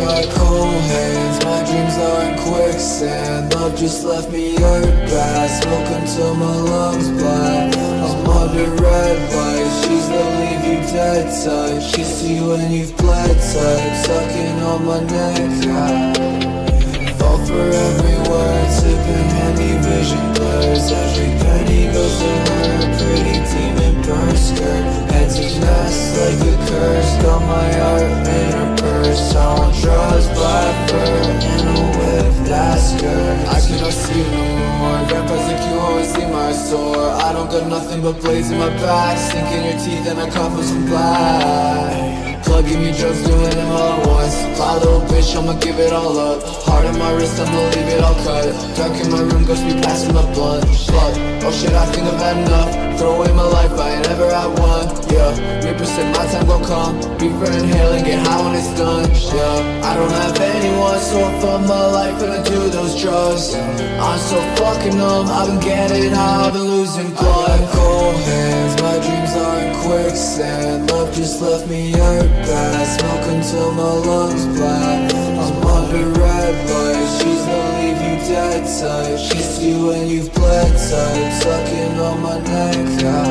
got cold hands, my dreams are in quicksand Love just left me hurt smoke until my lungs black I'm under red lights, she's gonna leave you dead tight She's see you when you've bled type, sucking on my neck. I Fall for every word, sipping heavy see more. Vampires like you always see my sore I don't got nothing but blades in my back Sink in your teeth and I cough for some black Plugging me drugs, doing them all at once My little bitch, I'ma give it all up. Heart on my wrist, I'ma leave it all cut. Dark in my room, ghost be passing the blunt Fuck, oh shit, I think I've had enough. Throw away my life, I ain't ever had one. Yeah, said my time gon' come. Be for inhaling, get high when it's done. Yeah, I don't have anyone So I fuck my life and I do those drugs. I'm so fucking numb I've been getting high, I've been losing blood. cold hands, my dreams are in quicksand. Love just left me earthbound Smoke until my lungs black. I'm under red lights She's the leave you dead type She see when you've bled type Sucking on my neck, yeah